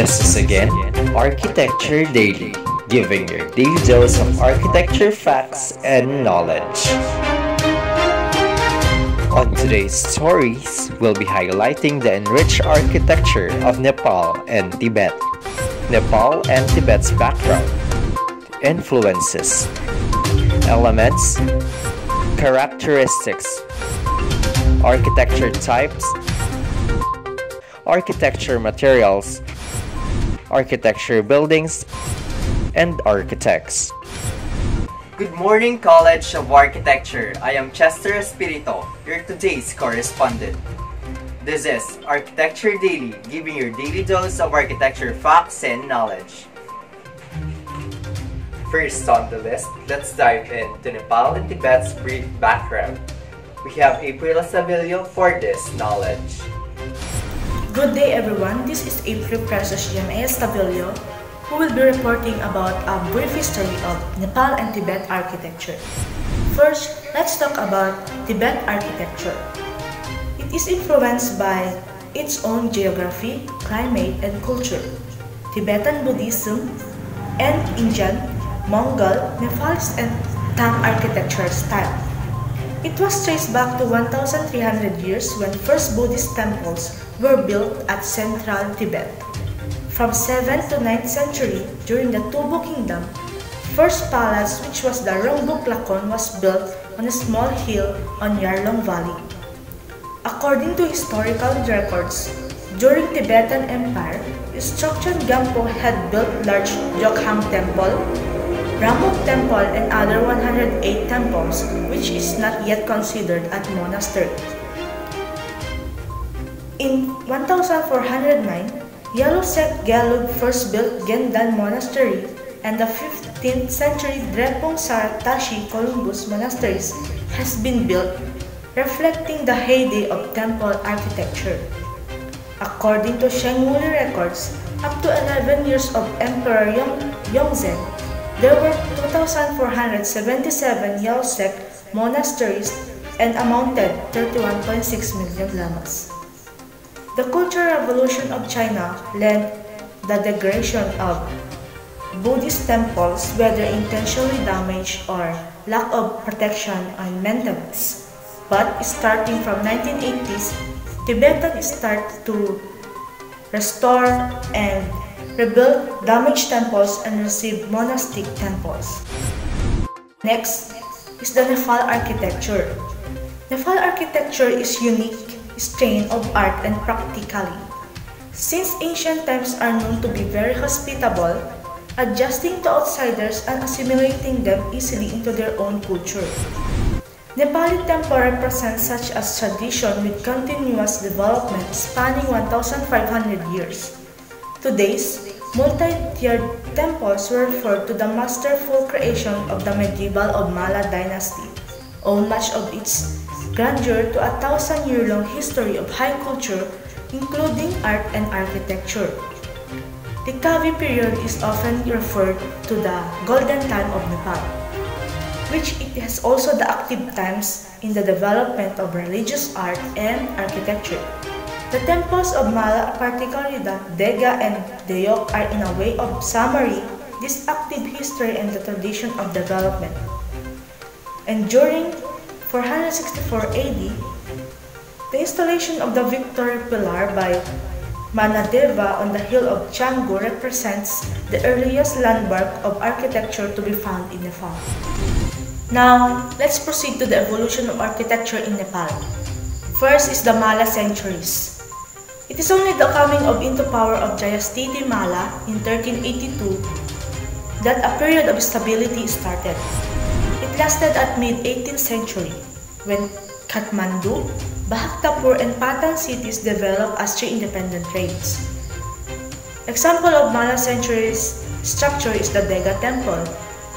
This is again Architecture Daily, giving your daily dose of architecture facts and knowledge. On today's stories, we'll be highlighting the enriched architecture of Nepal and Tibet. Nepal and Tibet's background, influences, elements, characteristics, architecture types, architecture materials, architecture buildings, and architects. Good morning, College of Architecture. I am Chester Espiritu, your today's correspondent. This is Architecture Daily, giving your daily dose of architecture facts and knowledge. First on the list, let's dive into Nepal and Tibet's brief background. We have Apryl Estavillo for this knowledge. Good day everyone, this is Apryl Precious Gem Estavillo who will be reporting about a brief history of Nepal and Tibet architecture. First, let's talk about Tibet architecture. It is influenced by its own geography, climate, and culture. Tibetan Buddhism and Indian, Mongol, Nepalese, and Tang architecture style. It was traced back to 1,300 years when first Buddhist temples were built at central Tibet. From 7th to 9th century, during the Tubo Kingdom, first palace which was the Rongbuk Lakon was built on a small hill on Yarlung Valley. According to historical records, during Tibetan Empire, Songtsen Gampo had built large Jokhang Temple, Ramoche Temple and other 108 temples which is not yet considered a monastery. In 1409, Yellow Sect Gelug first built Ganden Monastery and the 15th century Drepung Saratashi Columbus monasteries has been built, reflecting the heyday of temple architecture. According to Shengwuli records, up to 11 years of Emperor Yong Yongzheng, there were 2,477 Yellow-Sect monasteries and amounted 31.6 million lamas. The Cultural Revolution of China led the degradation of Buddhist temples, whether intentionally damaged or lack of protection and maintenance. But starting from 1980s, Tibetans start to restore and rebuild damaged temples and receive monastic temples. Next is the Nepal architecture. Nepal architecture is unique strain of art and practically. Since ancient times are known to be very hospitable, adjusting to outsiders and assimilating them easily into their own culture. Nepali temple represents such a tradition with continuous development spanning 1,500 years. Today's multi-tiered temples refer to the masterful creation of the medieval of Malla dynasty, owe much of its grandeur to a thousand-year-long history of high culture, including art and architecture. The Kavi period is often referred to the golden time of Nepal, which it has also the active times in the development of religious art and architecture. The temples of Malla, particularly the Dega and Deyok, are in a way of summary this active history and the tradition of development. And during 464 AD, the installation of the Victory Pillar by Manadeva on the hill of Changu represents the earliest landmark of architecture to be found in Nepal. Now, let's proceed to the evolution of architecture in Nepal. First is the Malla centuries. It is only the coming of into power of Jayasthiti Malla in 1382 that a period of stability started It lasted at mid-18th century when Kathmandu, Bhaktapur and Patan cities developed as three independent reigns. Example of Malla century's structure is the Dega temple,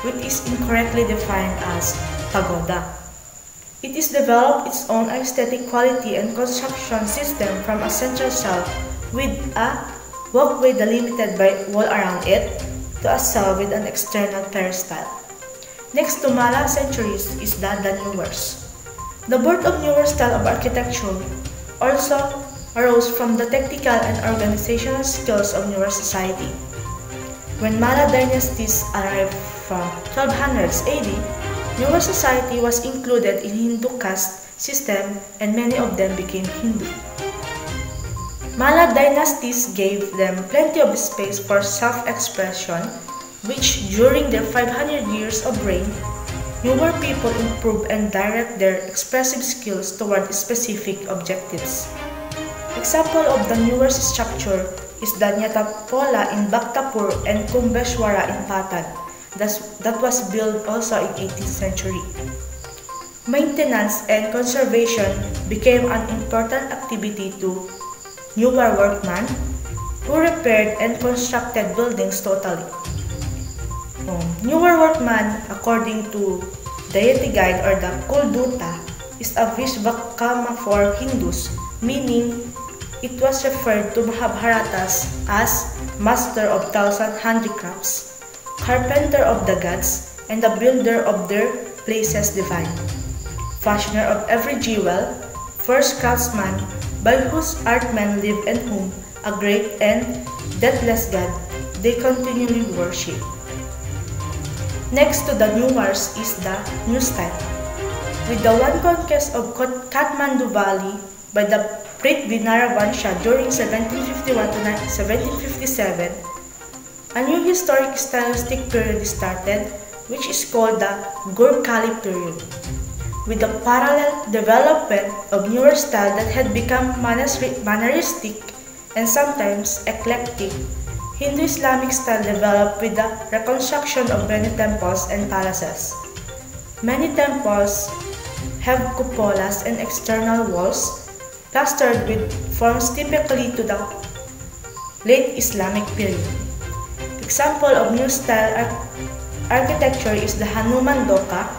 which is incorrectly defined as pagoda. It is developed its own aesthetic quality and construction system from a central cell with a walkway delimited by wall around it to a cell with an external peristyle. Next to Malla centuries is the Danewars. The birth of Newar style of architecture also arose from the technical and organizational skills of Newar society. When Malla dynasties arrived from 1200s AD, Newar society was included in Hindu caste system and many of them became Hindu. Malla dynasties gave them plenty of space for self-expression, which during their 500 years of reign, Newar people improve and direct their expressive skills toward specific objectives. Example of the Newar structure is the Nyatapola in Bhaktapur and Kumbeshwara in Patan that was built also in 18th century. Maintenance and conservation became an important activity to Newar workmen who repaired and constructed buildings totally. Um, Newar workman, according to deity guide or the Kulduta, is a Vishvakarma for Hindus, meaning it was referred to Mahabharatas as master of thousand handicrafts, carpenter of the gods, and the builder of their places divine, fashioner of every jewel, first craftsman, by whose art men live and whom, a great and deathless God, they continually worship. Next to the Newars is the new style. With the one conquest of Kathmandu Valley by the Prithvi Narayan Shah during 1751 to 1757, a new historic stylistic period started, which is called the Gurkhali period with the parallel development of Newar style that had become manneristic and sometimes eclectic, Hindu-Islamic style developed with the reconstruction of many temples and palaces. Many temples have cupolas and external walls plastered with forms typically to the late Islamic period. Example of new style architecture is the Hanuman Dhoka,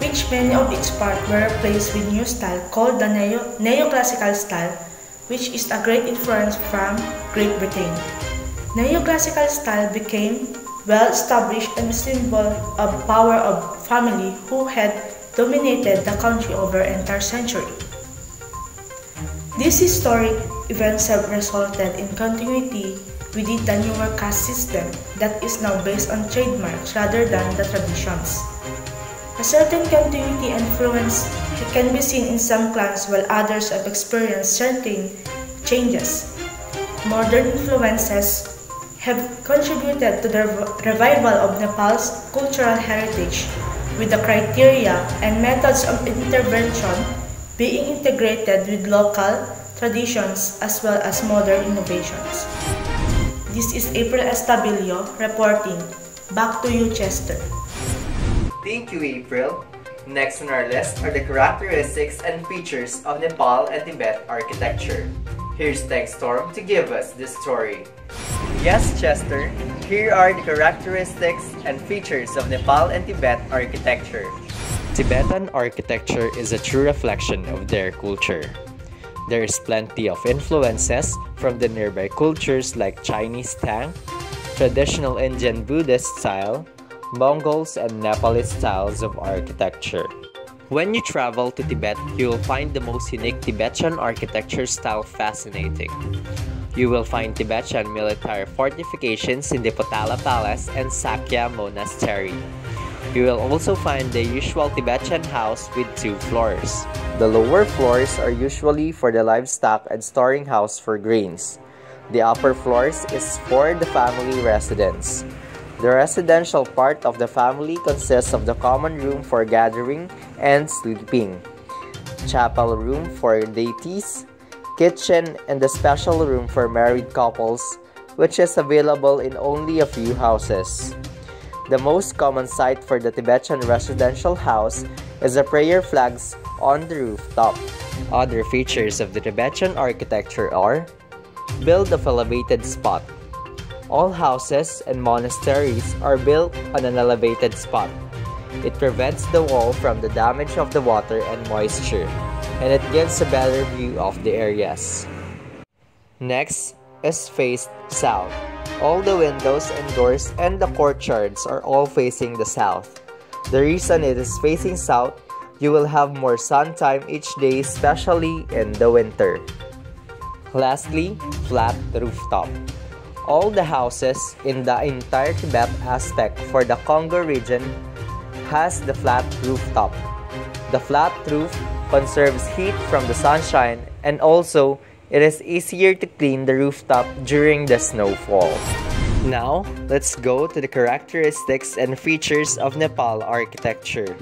which many of its parts were replaced with new style called the Neo Neoclassical style, which is a great influence from Great Britain. Neoclassical style became well established and symbol of power of family who had dominated the country over an entire century. These historic events have resulted in continuity within the Newar caste system that is now based on trademarks rather than the traditions. A certain continuity and fluence can be seen in some clans while others have experienced certain changes. Modern influences have contributed to the revival of Nepal's cultural heritage with the criteria and methods of intervention being integrated with local traditions as well as modern innovations. This is Apryl Estavillo reporting. Back to you, Chester. Thank you, Apryl. Next on our list are the characteristics and features of Nepal and Tibet architecture. Here's Teng Storm to give us the story. Yes, Chester, here are the characteristics and features of Nepal and Tibet architecture. Tibetan architecture is a true reflection of their culture. There is plenty of influences from the nearby cultures like Chinese Tang, traditional Indian Buddhist style, Mongols, and Nepalese styles of architecture. When you travel to Tibet, you will find the most unique Tibetan architecture style fascinating. You will find Tibetan military fortifications in the Potala Palace and Sakya Monastery. You will also find the usual Tibetan house with two floors. The lower floors are usually for the livestock and storing house for grains. The upper floors is for the family residence. The residential part of the family consists of the common room for gathering and sleeping, chapel room for deities, kitchen, and the special room for married couples, which is available in only a few houses. The most common sight for the Tibetan residential house is the prayer flags on the rooftop. Other features of the Tibetan architecture are build of elevated spot, all houses and monasteries are built on an elevated spot. It prevents the wall from the damage of the water and moisture, and it gives a better view of the areas. Next is faced south. All the windows and doors and the courtyards are all facing the south. The reason it is facing south, you will have more sun time each day, especially in the winter. Lastly, flat rooftop. All the houses in the entire Tibet aspect for the Kongpo region has the flat rooftop. The flat roof conserves heat from the sunshine and also it is easier to clean the rooftop during the snowfall. Now, let's go to the characteristics and features of Nepal architecture.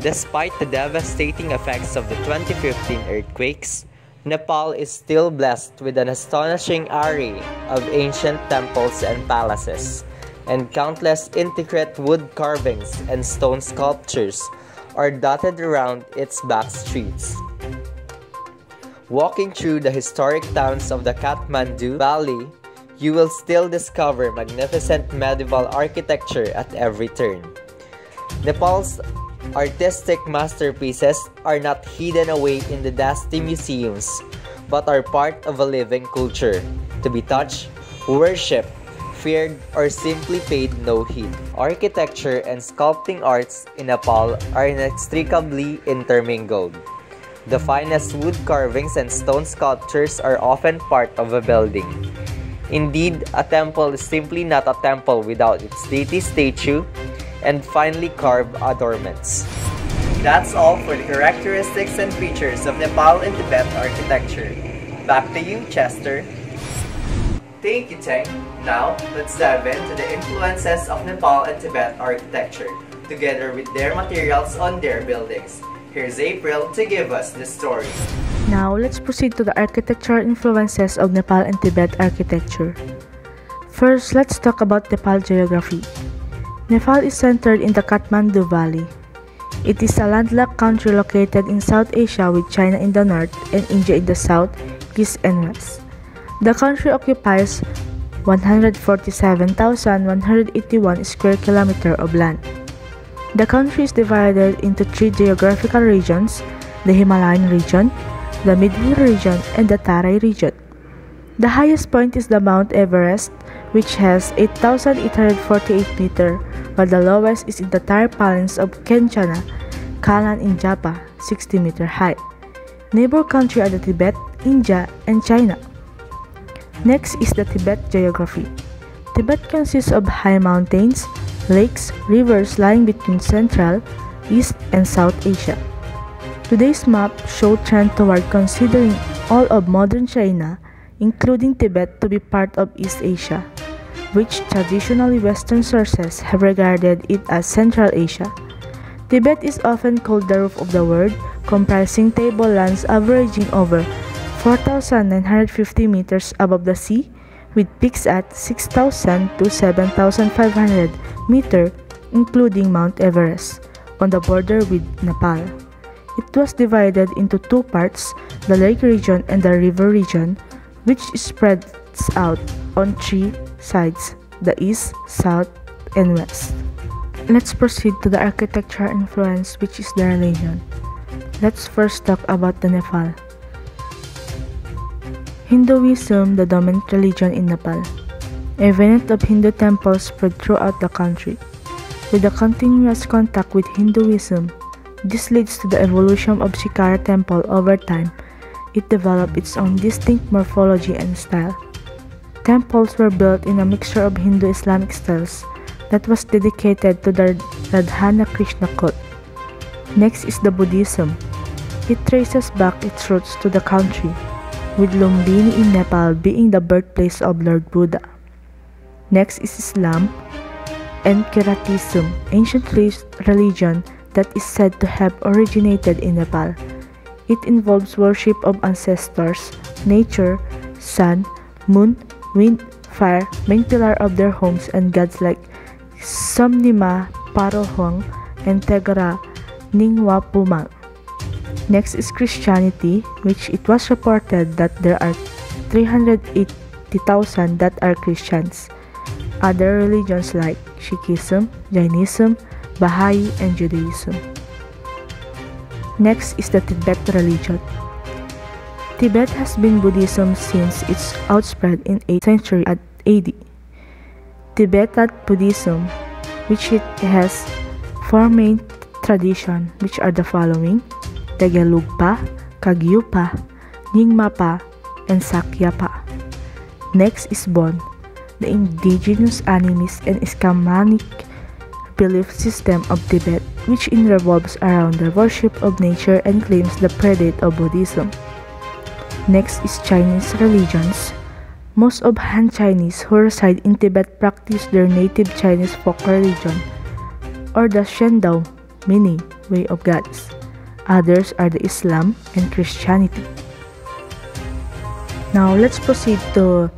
Despite the devastating effects of the 2015 earthquakes, Nepal is still blessed with an astonishing array of ancient temples and palaces, and countless intricate wood carvings and stone sculptures are dotted around its back streets. Walking through the historic towns of the Kathmandu Valley, you will still discover magnificent medieval architecture at every turn. Nepal's artistic masterpieces are not hidden away in the dusty museums, but are part of a living culture, to be touched, worshipped, feared, or simply paid no heed. Architecture and sculpting arts in Nepal are inextricably intermingled. The finest wood carvings and stone sculptures are often part of a building. Indeed, a temple is simply not a temple without its deity statue and finely carved adornments. That's all for the characteristics and features of Nepal and Tibet architecture. Back to you, Chester. Thank you, Teng. Now, let's dive into the influences of Nepal and Tibet architecture, together with their materials on their buildings. Here's Apryl to give us the story. Now, let's proceed to the architectural influences of Nepal and Tibet architecture. First, let's talk about Nepal geography. Nepal is centered in the Kathmandu Valley. It is a landlocked country located in South Asia with China in the north and India in the south, east, and west. The country occupies 147,181 square kilometers of land. The country is divided into three geographical regions the Himalayan region, the Middle region, and the Tarai region. The highest point is the Mount Everest, which has 8,848 meters, while the lowest is in the Thar province of Kenchana, Kalan in Jhapa, 60 meter high. Neighbor countries are the Tibet, India, and China. Next is the Tibet geography. Tibet consists of high mountains, lakes, rivers lying between Central, East, and South Asia. Today's map shows trend toward considering all of modern China, including Tibet, to be part of East Asia, which traditionally Western sources have regarded it as Central Asia. Tibet is often called the roof of the world, comprising tablelands averaging over 4,950 meters above the sea, with peaks at 6,000 to 7,500 meters, including Mount Everest, on the border with Nepal. It was divided into two parts, the lake region and the river region, which spreads out on three sides, the east, south, and west. Let's proceed to the architectural influence, which is the religion. Let's first talk about the Nepal. Hinduism, the dominant religion in Nepal. A venue of Hindu temples spread throughout the country. With a continuous contact with Hinduism, this leads to the evolution of Shikara temple over time. It developed its own distinct morphology and style. Temples were built in a mixture of Hindu Islamic styles that was dedicated to the Radhana Krishna cult. Next is the Buddhism. It traces back its roots to the country, with Lumbini in Nepal being the birthplace of Lord Buddha. Next is Islam and Kiratism, ancient religion that is said to have originated in Nepal. It involves worship of ancestors, nature, sun, moon, wind, fire, main pillar of their homes, and gods like Sumnima, Paruhang, and Tegara Ningwapumang. Next is Christianity, which it was reported that there are 380,000 that are Christians. Other religions like Sikhism, Jainism, Baha'i, and Judaism. Next is the Tibet religion. Tibet has been Buddhism since its outspread in 8th century AD. Tibetan Buddhism, which it has four main traditions, which are the following: the Gelugpa, Kagyupa, Nyingmapa, and Sakyapa. Next is Bon, the indigenous animist and Shamanic belief system of Tibet, which revolves around the worship of nature and claims the predate of Buddhism. Next is Chinese religions. Most of Han Chinese who reside in Tibet practice their native Chinese folk religion, or the Shendao, meaning way of gods. Others are the Islam and Christianity. Now let's proceed to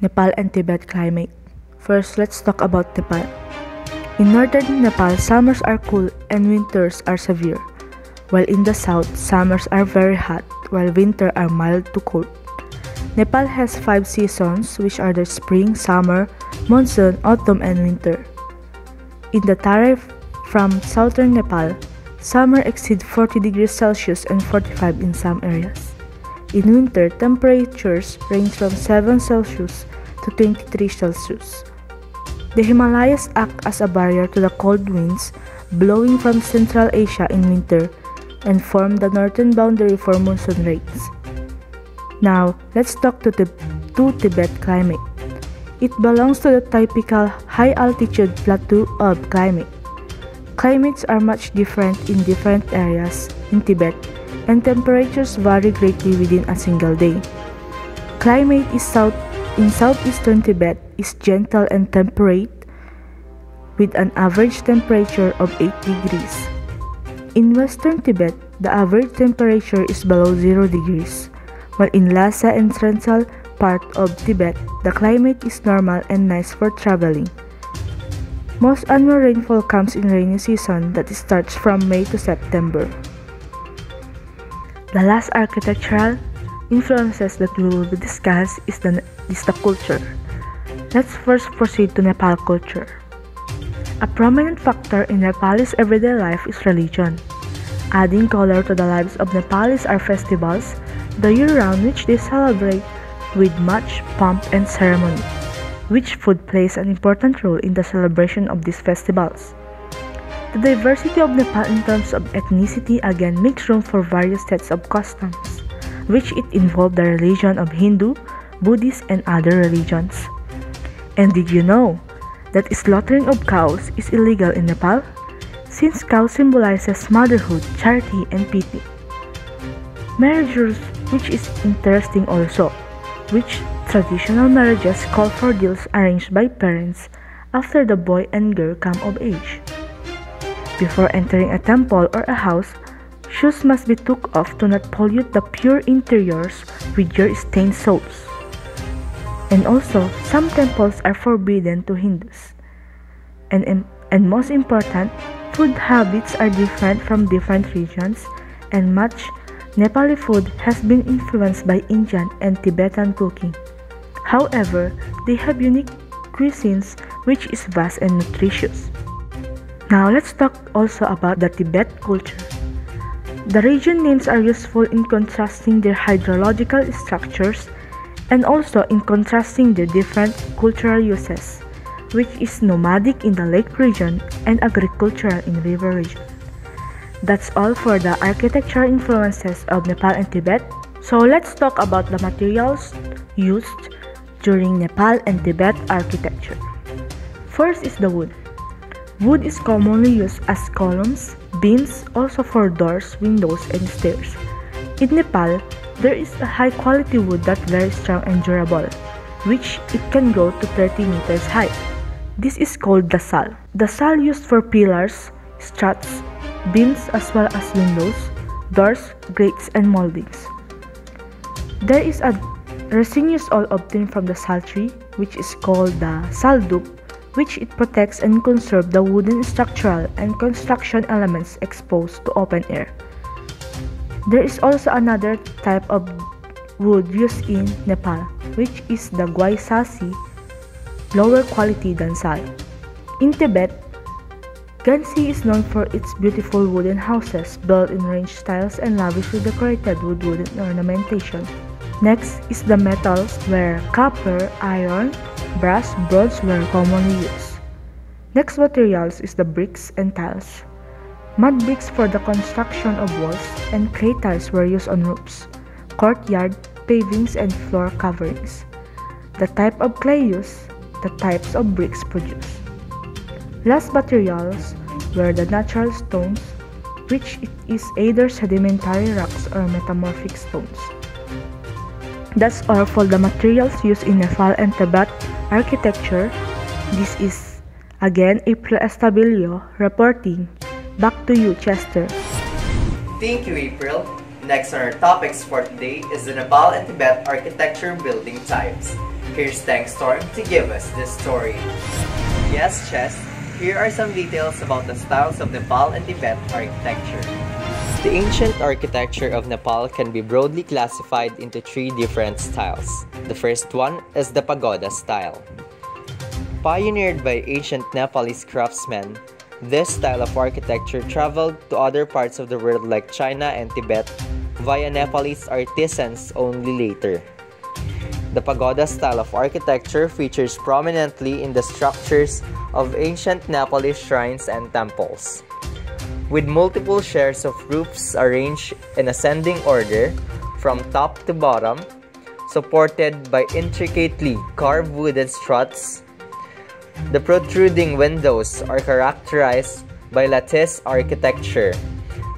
Nepal and Tibet climate. First, let's talk about Nepal. In northern Nepal, summers are cool and winters are severe, while in the south, summers are very hot, while winter are mild to cold. Nepal has five seasons, which are the spring, summer, monsoon, autumn, and winter. In the Tarai from southern Nepal, summer exceeds 40 degrees Celsius and 45 in some areas. In winter, temperatures range from 7 Celsius to 23 Celsius. The Himalayas act as a barrier to the cold winds blowing from Central Asia in winter and form the northern boundary for monsoon rains. Now, let's talk to the to Tibet climate. It belongs to the typical high altitude plateau of climate. Climates are much different in different areas in Tibet and temperatures vary greatly within a single day. Climate is south in southeastern Tibet is gentle and temperate with an average temperature of 8 degrees. In western Tibet, the average temperature is below 0 degrees, while in Lhasa and central part of Tibet, the climate is normal and nice for traveling. Most annual rainfall comes in rainy season that starts from May to September. The last architectural influences that we will discuss is the, is the culture. Let's first proceed to Nepal culture. A prominent factor in Nepalese everyday life is religion. Adding color to the lives of Nepalis are festivals, the year round which they celebrate with much pomp and ceremony, which food plays an important role in the celebration of these festivals. The diversity of Nepal in terms of ethnicity again makes room for various sets of customs, which it involve the religion of Hindu, Buddhist, and other religions. And did you know that slaughtering of cows is illegal in Nepal? Since cow symbolizes motherhood, charity, and pity. Marriages, which is interesting also, which traditional marriages call for deals arranged by parents after the boy and girl come of age. Before entering a temple or a house, shoes must be took off to not pollute the pure interiors with your stained soles. And also, some temples are forbidden to Hindus. And, and most important, food habits are different from different regions, and much Nepali food has been influenced by Indian and Tibetan cooking. However, they have unique cuisines which is vast and nutritious. Now let's talk also about the Tibet culture. The region names are useful in contrasting their hydrological structures and also in contrasting their different cultural uses, which is nomadic in the lake region and agricultural in river region. That's all for the architectural influences of Nepal and Tibet. So let's talk about the materials used during Nepal and Tibet architecture. First is the wood. Wood is commonly used as columns, beams, also for doors, windows, and stairs. In Nepal, there is a high quality wood that very strong and durable, which it can go to 30 meters high. This is called dasal. Dasal used for pillars, struts, beams as well as windows, doors, grates, and moldings. There is a resinous oil obtained from the sal tree, which is called the saldup, which it protects and conserves the wooden structural and construction elements exposed to open air. There is also another type of wood used in Nepal, which is the Guaisasi, lower quality than sal. In Tibet, Gansi is known for its beautiful wooden houses built in range styles and lavishly decorated with wooden ornamentation. Next is the metals where copper, iron, brass, bronze were commonly used. Next materials is the bricks and tiles. Mud bricks for the construction of walls and clay tiles were used on roofs, courtyard, pavings, and floor coverings, the type of clay used, the types of bricks produced. Last materials were the natural stones, which is either sedimentary rocks or metamorphic stones. That's all for the materials used in Nepal and Tibet architecture. This is again Apryl Estavillo reporting. Back to you, Chester. Thank you, Apryl. Next on our topics for today is the Nepal and Tibet architecture building types. Here's Teng Storm to give us this story. Yes, Chess, here are some details about the styles of Nepal and Tibet architecture. The ancient architecture of Nepal can be broadly classified into three different styles. The first one is the pagoda style. Pioneered by ancient Nepalese craftsmen, this style of architecture traveled to other parts of the world like China and Tibet via Nepalese artisans only later. The pagoda style of architecture features prominently in the structures of ancient Nepalese shrines and temples. With multiple shares of roofs arranged in ascending order from top to bottom, supported by intricately carved wooden struts, the protruding windows are characterized by lattice architecture,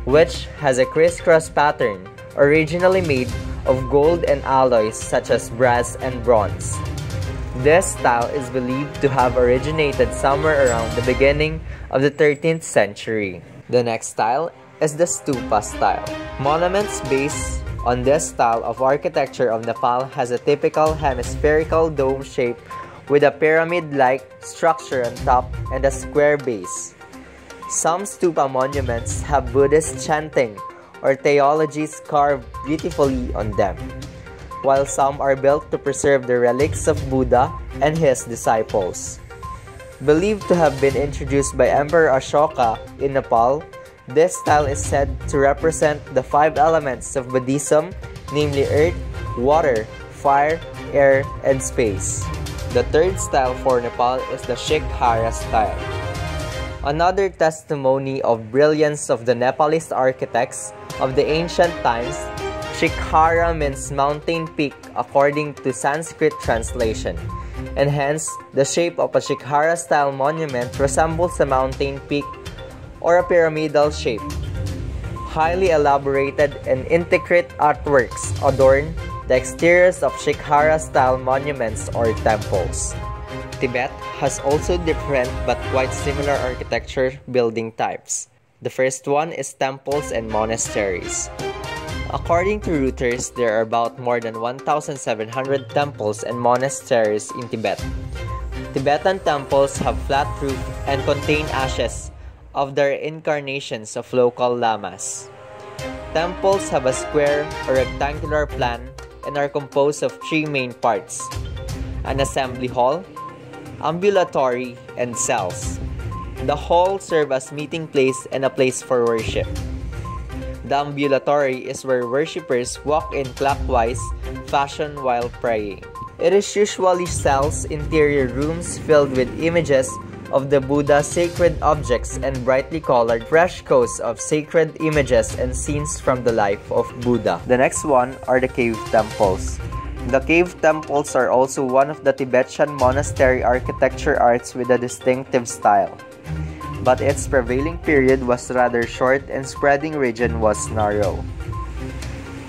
which has a crisscross pattern originally made of gold and alloys such as brass and bronze. This style is believed to have originated somewhere around the beginning of the 13th century. The next style is the stupa style. Monuments based on this style of architecture of Nepal has a typical hemispherical dome shape with a pyramid-like structure on top and a square base. Some stupa monuments have Buddhist chanting or theologies carved beautifully on them, while some are built to preserve the relics of Buddha and his disciples. Believed to have been introduced by Emperor Ashoka in Nepal, this style is said to represent the five elements of Buddhism, namely earth, water, fire, air, and space. The third style for Nepal is the Shikhara style. Another testimony of brilliance of the Nepalese architects of the ancient times, Shikhara means mountain peak according to Sanskrit translation, and hence the shape of a Shikhara style monument resembles a mountain peak or a pyramidal shape. Highly elaborated and intricate artworks adorn the exteriors of Shikhara-style monuments or temples. Tibet has also different but quite similar architecture building types. The first one is temples and monasteries. According to Reuters, there are about more than 1,700 temples and monasteries in Tibet. Tibetan temples have flat roof and contain ashes of their incarnations of local lamas. Temples have a square or rectangular plan and are composed of three main parts an assembly hall, ambulatory, and cells. The hall serve as meeting place and a place for worship. The ambulatory is where worshippers walk in clockwise fashion while praying. It is usually cells interior rooms filled with images of the Buddha, sacred objects, and brightly colored frescoes of sacred images and scenes from the life of Buddha. The next one are the cave temples. The cave temples are also one of the Tibetan monastery architecture arts with a distinctive style. But its prevailing period was rather short and spreading region was narrow.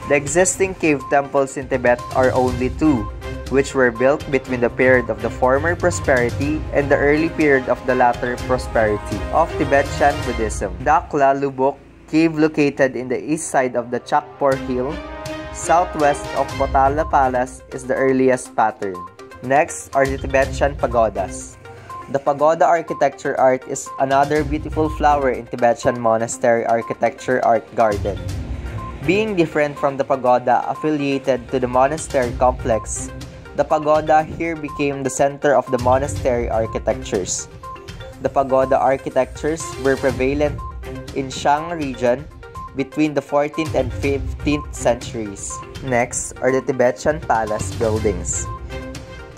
The existing cave temples in Tibet are only two, which were built between the period of the former prosperity and the early period of the latter prosperity of Tibetan Buddhism. Dakla Lubok cave located in the east side of the Chakpor Hill, southwest of Potala Palace is the earliest pattern. Next are the Tibetan pagodas. The pagoda architecture art is another beautiful flower in Tibetan monastery architecture art garden. Being different from the pagoda affiliated to the monastery complex, the pagoda here became the center of the monastery architectures. The pagoda architectures were prevalent in Tsang region between the 14th and 15th centuries. Next are the Tibetan palace buildings.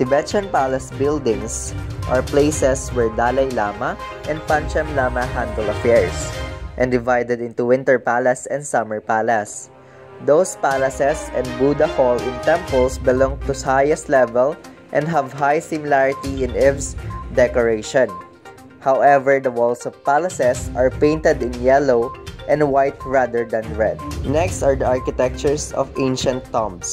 Tibetan palace buildings are places where Dalai Lama and Panchen Lama handle affairs, and divided into Winter Palace and Summer Palace. Those palaces and Buddha hall in temples belong to highest level and have high similarity in Eve's decoration. However, the walls of palaces are painted in yellow and white rather than red. Next are the architectures of ancient tombs.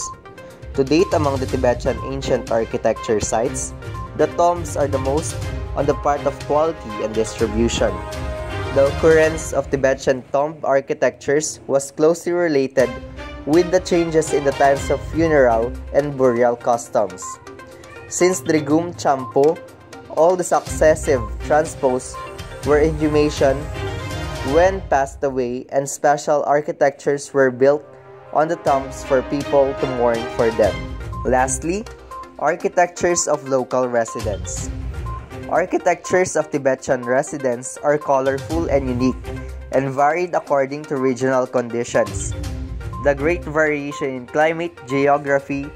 To date among the Tibetan ancient architecture sites, the tombs are the most on the part of quality and distribution. The occurrence of Tibetan tomb architectures was closely related with the changes in the times of funeral and burial customs. Since Drigum Tsenpo, all the successive transpose were inhumation when passed away and special architectures were built on the tombs for people to mourn for them. Lastly, architectures of local residents. Architectures of Tibetan residents are colorful and unique and varied according to regional conditions. The great variation in climate, geography,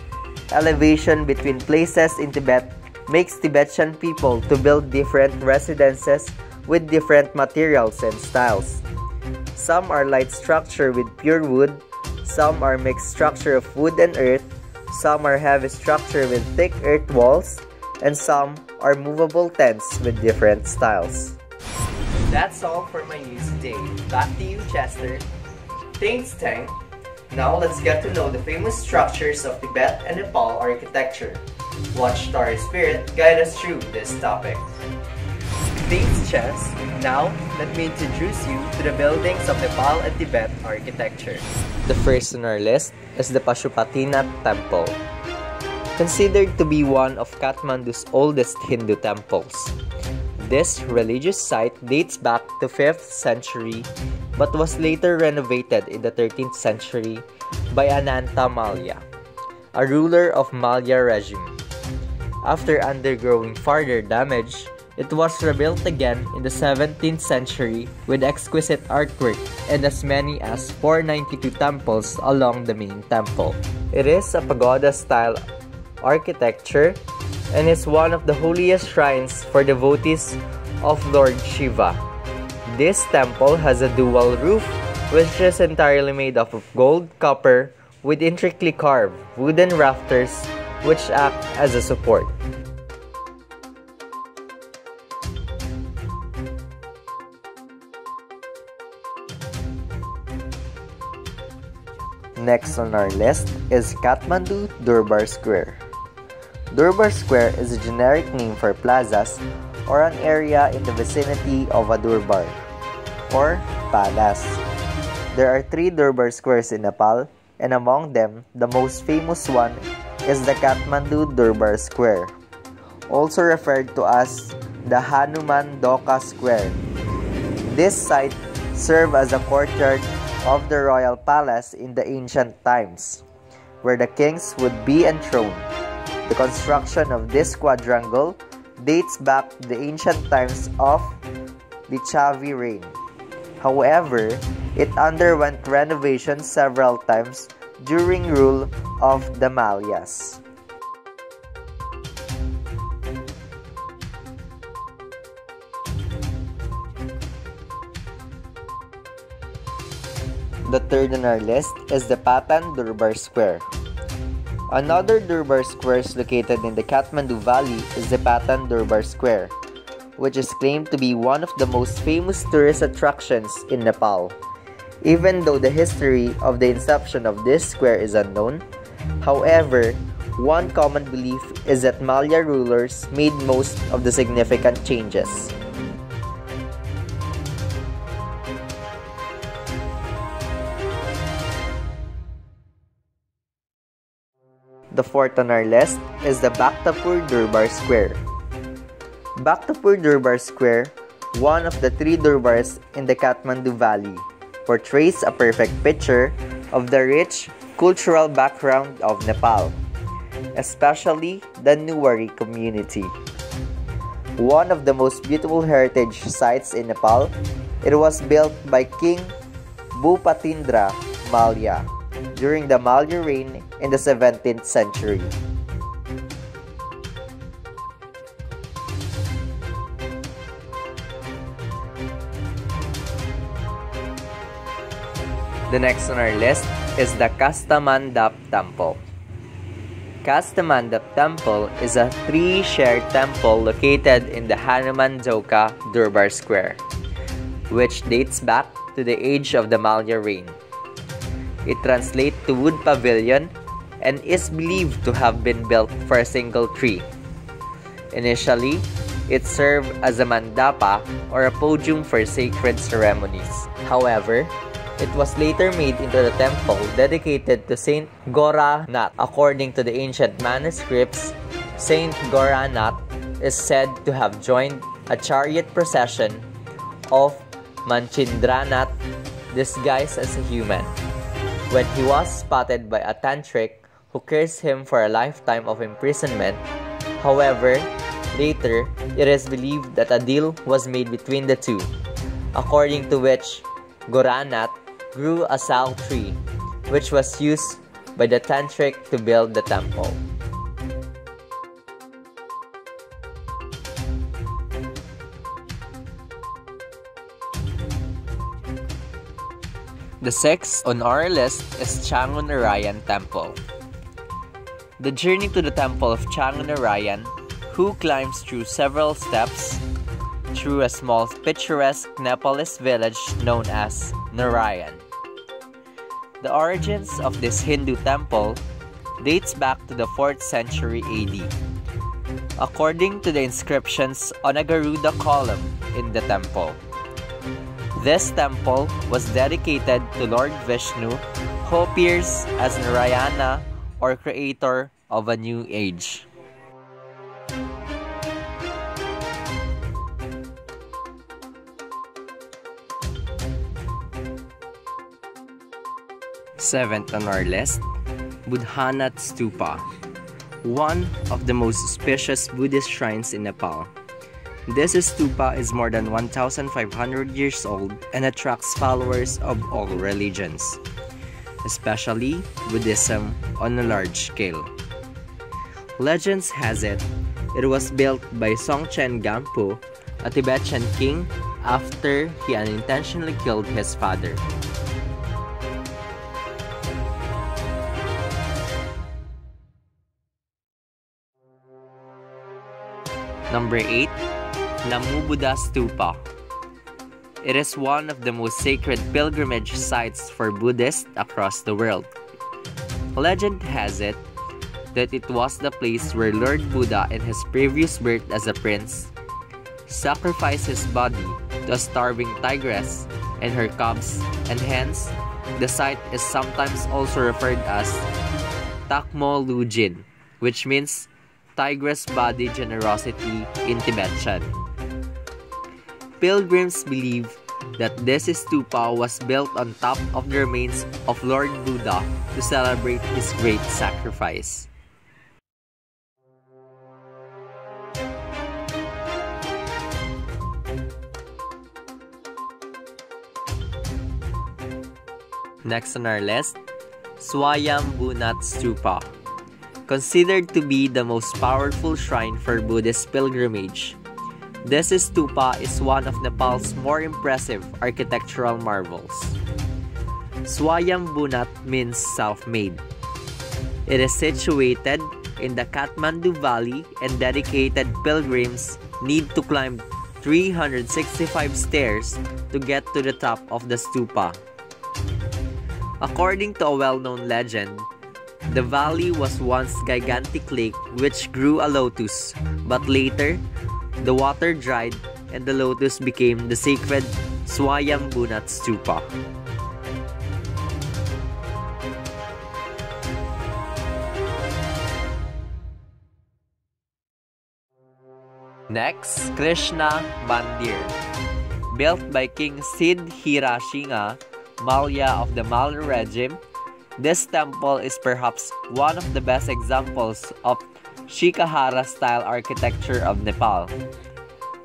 elevation between places in Tibet makes Tibetan people to build different residences with different materials and styles. Some are light structure with pure wood, some are mixed structure of wood and earth, some are heavy structure with thick earth walls, and some are movable tents with different styles. That's all for my news today. Back to you, Chester. Thanks, Teng. Now let's get to know the famous structures of Tibet and Nepal architecture. Watch Starry Spirit guide us through this topic. Thanks, Chess. Now, let me introduce you to the buildings of Nepal and Tibet architecture. The first on our list is the Pashupatinath Temple. Considered to be one of Kathmandu's oldest Hindu temples. This religious site dates back to 5th century but was later renovated in the 13th century by Ananta Malya, a ruler of Malya regime. After undergoing further damage, it was rebuilt again in the 17th century with exquisite artwork and as many as 492 temples along the main temple. It is a pagoda-style architecture and is one of the holiest shrines for devotees of Lord Shiva. This temple has a dual roof which is entirely made up of gold, copper, with intricately carved wooden rafters which act as a support. Next on our list is Kathmandu Durbar Square. Durbar Square is a generic name for plazas or an area in the vicinity of a Durbar or palace. There are three Durbar squares in Nepal, and among them, the most famous one is the Kathmandu Durbar Square, also referred to as the Hanuman Dhoka Square. This site served as a courtyard of the royal palace in the ancient times, where the kings would be enthroned. The construction of this quadrangle dates back to the ancient times of Licchavi reign. However, it underwent renovation several times during rule of the Malyas. The third on our list is the Patan Durbar Square. Another Durbar Square located in the Kathmandu Valley is the Patan Durbar Square, which is claimed to be one of the most famous tourist attractions in Nepal. Even though the history of the inception of this square is unknown, however, one common belief is that Malya rulers made most of the significant changes. The fourth on our list is the Bhaktapur Durbar Square. Bhaktapur Durbar Square, one of the three Durbars in the Kathmandu Valley, portrays a perfect picture of the rich cultural background of Nepal, especially the Newari community. One of the most beautiful heritage sites in Nepal, it was built by King Bhupatindra Malya during the Malya reign in the 17th century. The next on our list is the Kasthamandap Temple. Kasthamandap Temple is a three-shared temple located in the Hanuman Dhoka Durbar Square, which dates back to the age of the Maurya reign. It translates to wood pavilion and is believed to have been built for a single tree. Initially, it served as a mandapa or a podium for sacred ceremonies. However, it was later made into the temple dedicated to Saint Goranath. According to the ancient manuscripts, Saint Goranath is said to have joined a chariot procession of Manchindranath disguised as a human. When he was spotted by a tantric who cursed him for a lifetime of imprisonment, however, later it is believed that a deal was made between the two, according to which Goranath grew a sal tree, which was used by the tantric to build the temple. The sixth on our list is Changunarayan Temple. The journey to the temple of Changunarayan, who climbs through several steps through a small picturesque Nepalese village known as Narayan. The origins of this Hindu temple dates back to the 4th century AD. According to the inscriptions on a Garuda column in the temple. This temple was dedicated to Lord Vishnu, who appears as Narayana or creator of a new age. Seventh on our list, Buddhanath Stupa, one of the most auspicious Buddhist shrines in Nepal. This stupa is more than 1,500 years old and attracts followers of all religions especially Buddhism um, on a large scale. Legends has it, it was built by Songtsen Gampo, a Tibetan king, after he unintentionally killed his father. Number 8. Namo Buddha Stupa it is one of the most sacred pilgrimage sites for Buddhists across the world. Legend has it that it was the place where Lord Buddha, in his previous birth as a prince, sacrificed his body to a starving tigress and her cubs, and hence, the site is sometimes also referred as Takmo Lujin, which means tigress body generosity in Tibetan pilgrims believe that this stupa was built on top of the remains of Lord Buddha to celebrate his great sacrifice. Next on our list, Swayambhunath Stupa. Considered to be the most powerful shrine for Buddhist pilgrimage, this stupa is one of Nepal's more impressive architectural marvels. Swayambhunath means self-made. It is situated in the Kathmandu Valley and dedicated pilgrims need to climb 365 stairs to get to the top of the stupa. According to a well-known legend, the valley was once a gigantic lake which grew a lotus, but later the water dried and the lotus became the sacred Swayambhunath Stupa. Next, Krishna Mandir. Built by King Siddhirasingha, Malla of the Maurya regime, this temple is perhaps one of the best examples of Shikhara style architecture of Nepal.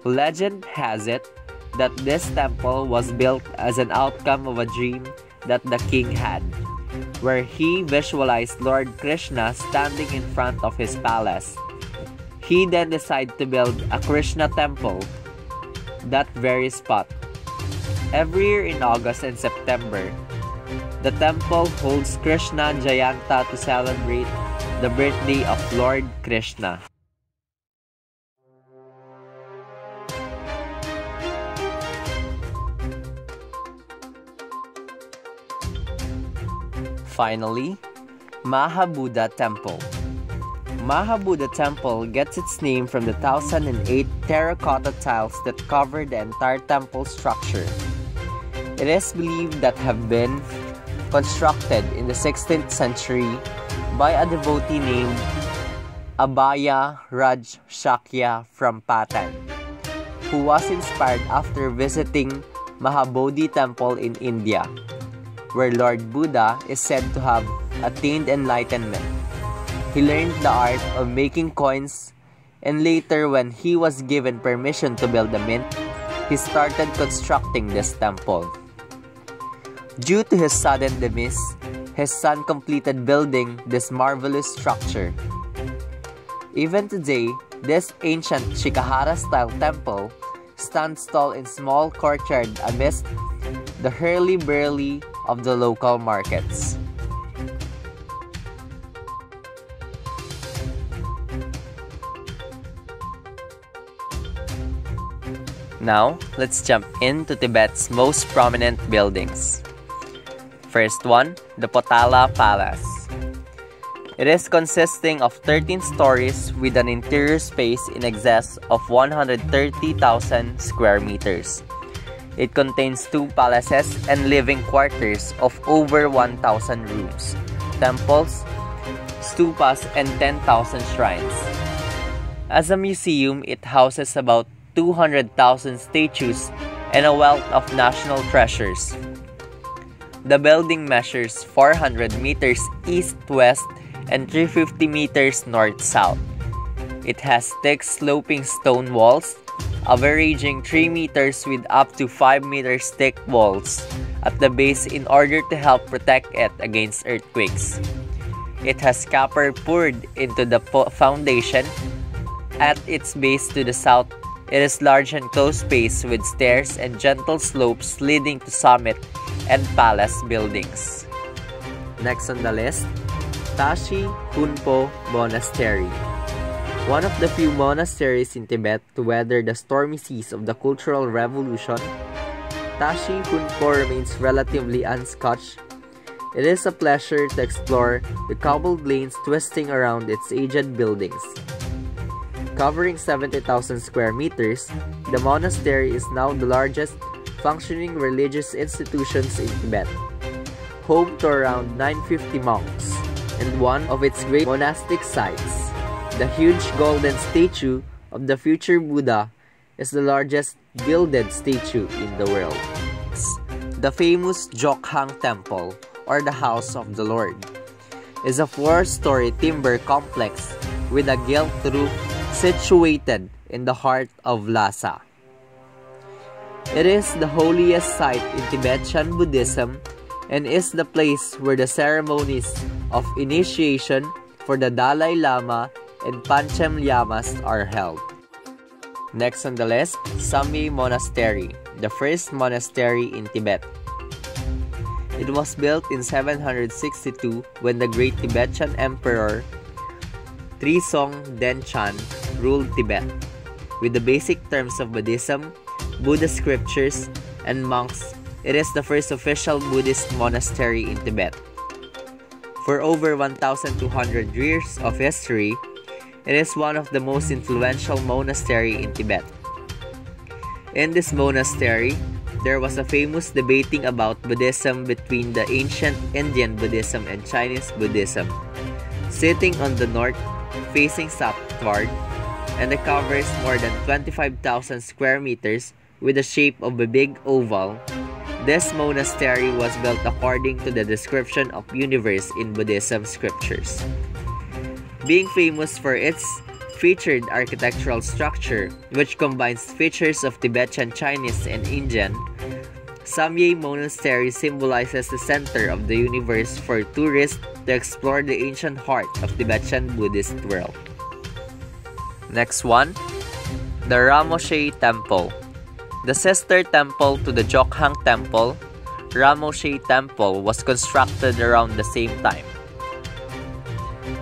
Legend has it that this temple was built as an outcome of a dream that the king had, where he visualized Lord Krishna standing in front of his palace. He then decided to build a Krishna temple that very spot. Every year in August and September, The temple holds Krishna Jayanta to celebrate the birthday of Lord Krishna. Finally, Mahabuddha Temple. Mahabuddha Temple gets its name from the 1008 terracotta tiles that cover the entire temple structure. It is believed that have been constructed in the 16th century by a devotee named Abhaya Raj Shakya from Patan, who was inspired after visiting Mahabodhi Temple in India, where Lord Buddha is said to have attained enlightenment. He learned the art of making coins, and later, when he was given permission to build a mint, he started constructing this temple. Due to his sudden demise, his son completed building this marvelous structure. Even today, this ancient Shikhara-style temple stands tall in small courtyard amidst the hurly-burly of the local markets. Now, let's jump into Tibet's most prominent buildings. First one, the Potala Palace. It is consisting of 13 stories with an interior space in excess of 130,000 square meters. It contains two palaces and living quarters of over 1,000 rooms, temples, stupas, and 10,000 shrines. As a museum, it houses about 200,000 statues and a wealth of national treasures. The building measures 400 meters east-west and 350 meters north-south. It has thick sloping stone walls, averaging 3 meters with up to 5 meters thick walls at the base in order to help protect it against earthquakes. It has copper poured into the foundation at its base to the south it is large and close space with stairs and gentle slopes leading to summit and palace buildings. Next on the list, Tashi Lhunpo Monastery. One of the few monasteries in Tibet to weather the stormy seas of the Cultural Revolution, Tashi Lhunpo remains relatively unscotched. It is a pleasure to explore the cobbled lanes twisting around its aged buildings. Covering 70,000 square meters, the monastery is now the largest functioning religious institutions in Tibet, home to around 950 monks, and one of its great monastic sites. The huge golden statue of the future Buddha is the largest gilded statue in the world. The famous Jokhang Temple, or the House of the Lord, is a four-story timber complex with a gilt roof situated in the heart of Lhasa. It is the holiest site in Tibetan Buddhism and is the place where the ceremonies of initiation for the Dalai Lama and Panchen Lamas are held. Next on the list, Samye Monastery, the first monastery in Tibet. It was built in 762 when the great Tibetan Emperor Trisong Detsen ruled Tibet. With the basic terms of Buddhism, Buddhist scriptures, and monks, it is the first official Buddhist monastery in Tibet. For over 1,200 years of history, it is one of the most influential monastery in Tibet. In this monastery, there was a famous debating about Buddhism between the ancient Indian Buddhism and Chinese Buddhism. Sitting on the north facing southward and it covers more than 25,000 square meters with the shape of a big oval. This monastery was built according to the description of universe in Buddhism scriptures. Being famous for its featured architectural structure, which combines features of Tibetan, Chinese, and Indian, Samye Monastery symbolizes the center of the universe for tourists to explore the ancient heart of Tibetan Buddhist world. Next one, the Ramoche Temple. The sister temple to the Jokhang Temple, Ramoche Temple was constructed around the same time.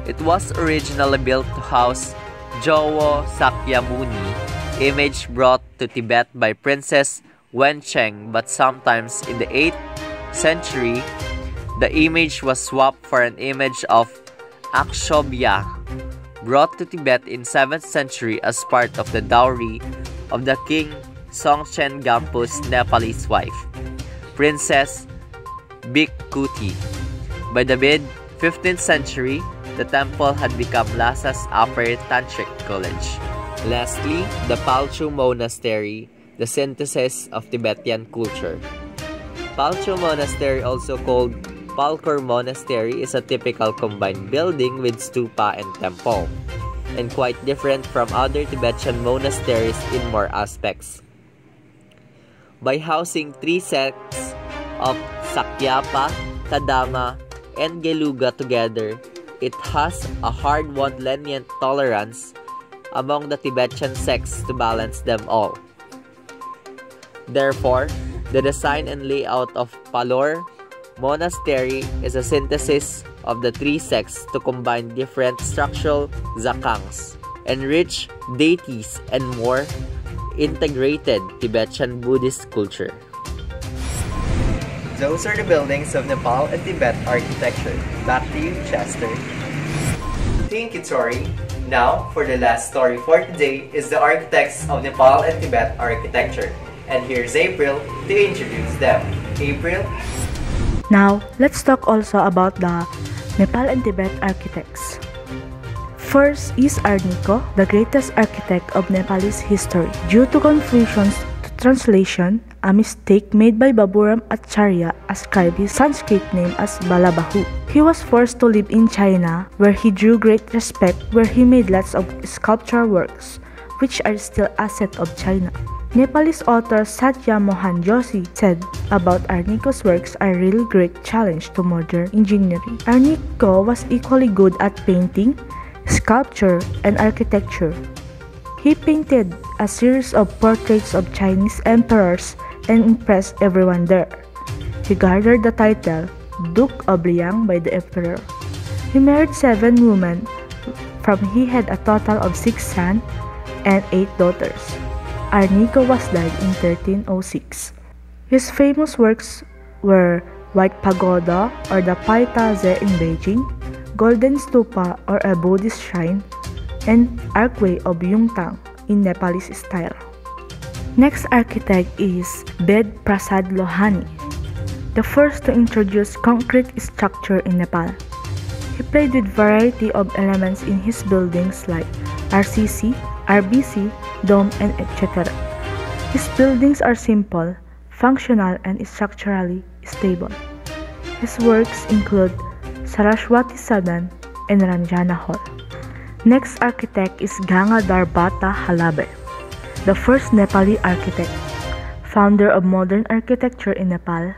It was originally built to house Jowo Sakyamuni, image brought to Tibet by Princess Wencheng, but sometimes in the 8th century, the image was swapped for an image of Akshobhya, brought to Tibet in 7th century as part of the dowry of the king Songtsen Gampo's Nepalese wife, Princess Bhrikuti. By the mid-15th century, the temple had become Lhasa's upper tantric college. Lastly, the Palcho Monastery, the synthesis of Tibetan culture. Palcho Monastery, also called Palkhor Monastery, is a typical combined building with stupa and temple, and quite different from other Tibetan monasteries in more aspects. By housing three sects of Sakyapa, Kadama, and Geluga together, it has a hard-won lenient tolerance among the Tibetan sects to balance them all. Therefore, the design and layout of Palkhor Monastery is a synthesis of the three sects to combine different structural zakangs, enrich deities, and more integrated Tibetan Buddhist culture. Those are the buildings of Nepal and Tibet architecture. Back to you, Chester. Thank you, Tori. Now, for the last story for today is the architects of Nepal and Tibet architecture. And here's Apryl to introduce them. Apryl? Now, let's talk also about the Nepal and Tibet architects. First is Arniko, the greatest architect of Nepalese history. Due to confusions to translation, a mistake made by Baburam Acharya ascribed his Sanskrit name as Balabahu. He was forced to live in China, where he drew great respect, where he made lots of sculpture works, which are still asset of China. Nepalese author Satya Mohan Joshi said about Arniko's works are a real great challenge to modern engineering. Arniko was equally good at painting, sculpture, and architecture. He painted a series of portraits of Chinese emperors and impressed everyone there. He garnered the title Duke of Liang by the emperor. He married seven women, from he had a total of six sons and eight daughters. Arniko was died in 1306. His famous works were White Pagoda or the Paitaze in Beijing, Golden Stupa or a Buddhist shrine, and Archway of Yungtang in Nepalese style. Next architect is Bed Prasad Lohani, the first to introduce concrete structure in Nepal. He played with variety of elements in his buildings like RCC, RBC, dome, and etc. His buildings are simple, functional, and structurally stable. His works include Saraswati Sadan and Ranjana Hall. Next architect is Ganga Darbata Halabe, the first Nepali architect, founder of modern architecture in Nepal,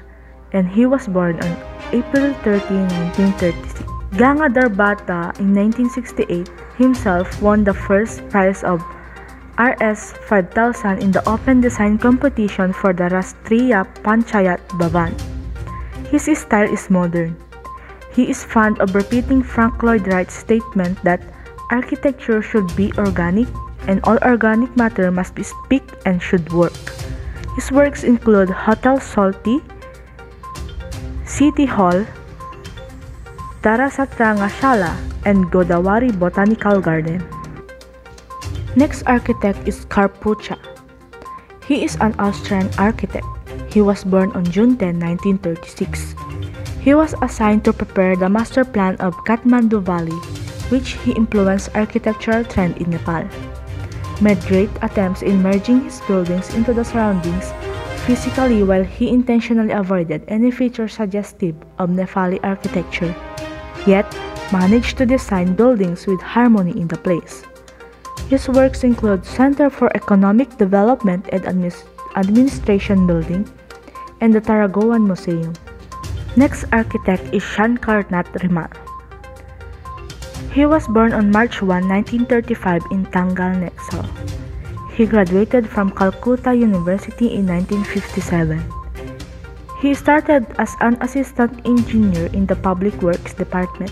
and he was born on April 13, 1936. Ganga Darbata in 1968 himself won the first prize of RS 5000 in the open design competition for the Rastriya Panchayat Bhavan. His style is modern. He is fond of repeating Frank Lloyd Wright's statement that architecture should be organic and all organic matter must be speak and should work. His works include Hotel Soaltee, City Hall, Tarasatranga Shala, and Godawari Botanical Garden. Next architect is Carl Pruscha. He is an Austrian architect. He was born on June 10, 1936. He was assigned to prepare the master plan of Kathmandu Valley, which he influenced architectural trend in Nepal. Made great attempts in merging his buildings into the surroundings physically while he intentionally avoided any feature suggestive of Nepali architecture, yet managed to design buildings with harmony in the place. His works include Center for Economic Development and Administration Building and the Taragaon Museum. Next architect is Shankar Nath Rimal. He was born on March 1, 1935 in Tangal, Nexo. He graduated from Calcutta University in 1957. He started as an assistant engineer in the Public Works Department.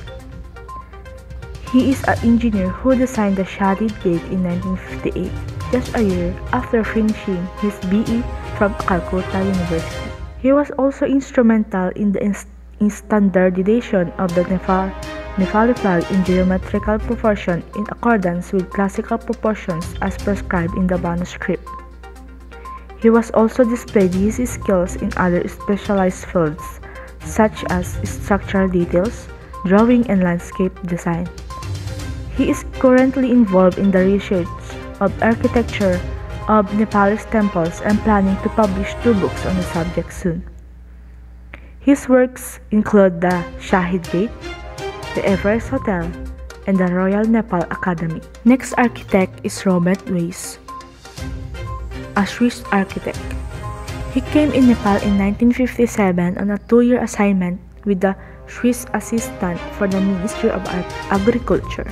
He is an engineer who designed the Shahid Gate in 1958, just a year after finishing his BE from Calcutta University. He was also instrumental in the standardization of the Nepal, Nepali flag in geometrical proportion in accordance with classical proportions as prescribed in the manuscript. He was also displayed his skills in other specialized fields, such as structural details, drawing and landscape design. He is currently involved in the research of architecture of Nepalese temples and planning to publish two books on the subject soon. His works include the Shahid Gate, the Everest Hotel, and the Royal Nepal Academy. Next architect is Robert Weise, a Swiss architect. He came in Nepal in 1957 on a two-year assignment with the Swiss assistant for the Ministry of Agriculture.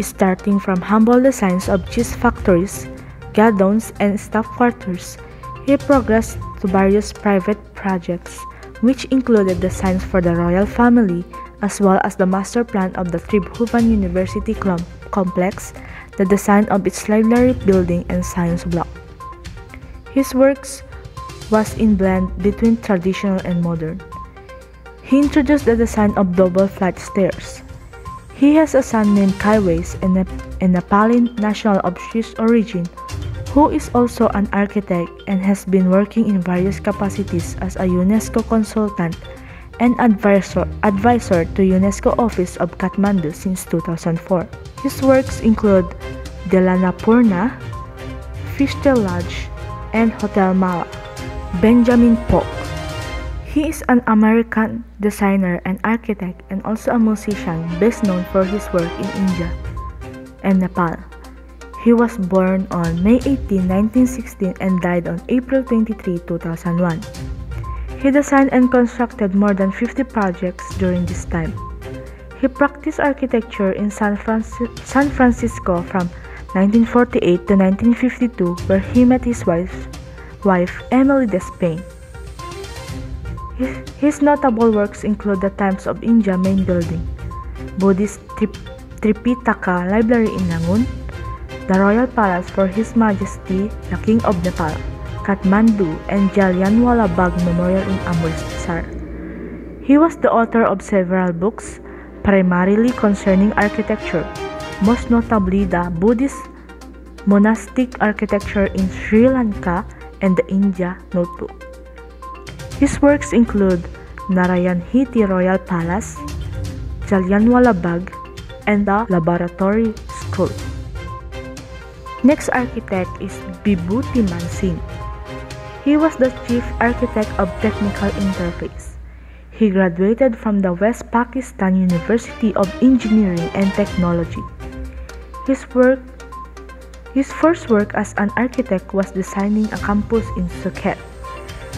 Starting from humble designs of cheese factories, gardens, and staff quarters, he progressed to various private projects, which included designs for the royal family as well as the master plan of the Tribhuvan University complex, the design of its library building and science block. His works was in blend between traditional and modern. He introduced the design of double flight stairs. He has a son named Kai Weise, a, Nep a Nepali national of Swiss origin, who is also an architect and has been working in various capacities as a UNESCO consultant and advisor, advisor to UNESCO Office of Kathmandu since 2004. His works include de l'Annapurna, Fishtail Lodge, and Hotel Malla. Benjamin Polk. He is an American designer and architect and also a musician best known for his work in India and Nepal. He was born on May 18, 1916 and died on April 23, 2001. He designed and constructed more than 50 projects during this time. He practiced architecture in San, Franci San Francisco from 1948 to 1952 where he met his wife, wife Emily Despain. His, notable works include the Times of India main building, Buddhist Trip Tripitaka Library in Yangon, the Royal Palace for His Majesty the King of Nepal, Kathmandu, and Jallianwala Bagh Memorial in Amritsar. He was the author of several books, primarily concerning architecture, most notably the Buddhist monastic architecture in Sri Lanka and the India Notebook. His works include Narayan Hiti Royal Palace, Jallianwala Bagh, and the Laboratory School. Next architect is Vibhuti Mansingh. He was the chief architect of technical interface. He graduated from the West Pakistan University of Engineering and Technology. His work his first work as an architect was designing a campus in Surkhet.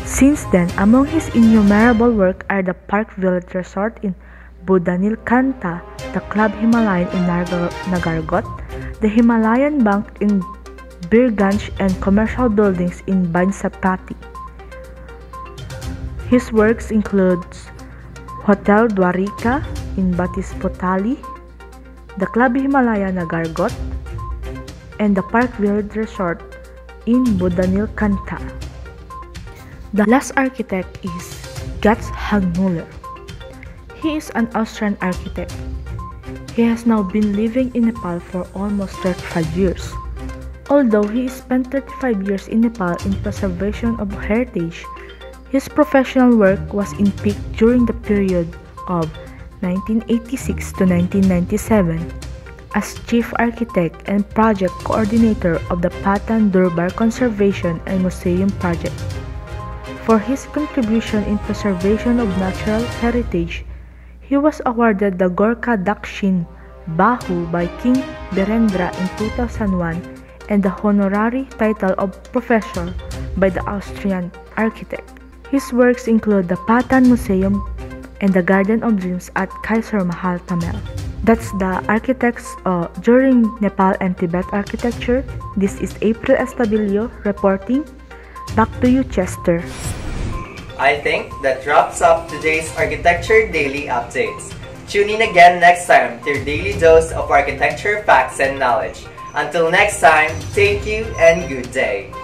Since then, among his innumerable work are the Park Village Resort in Budhanilkantha, the Club Himalayan in Nagarkot, Himalayan Bank in Birganj and commercial buildings in Bansapati. His works include Hotel Dwarika in Battisputali, the Club Himalaya Nagarkot, and the Park Village Resort in Budhanilkantha. The last architect is Götz Hagmuller. He is an Austrian architect. He has now been living in Nepal for almost 35 years. Although he spent 35 years in Nepal in preservation of heritage, his professional work was in peak during the period of 1986 to 1997 as chief architect and project coordinator of the Patan Durbar Conservation and Museum Project. For his contribution in preservation of natural heritage, he was awarded the Gorkha Dakshin Bahu by King Birendra in 2001 and the honorary title of professor by the Austrian architect. His works include the Patan Museum and the Garden of Dreams at Kaiser Mahal Thamel. That's the architects uh, during Nepal and Tibet architecture. This is Apryl Estavillo reporting. Back to you, Chester. I think that wraps up today's Architecture Daily Updates. Tune in again next time to your daily dose of architecture facts and knowledge. Until next time, thank you and good day.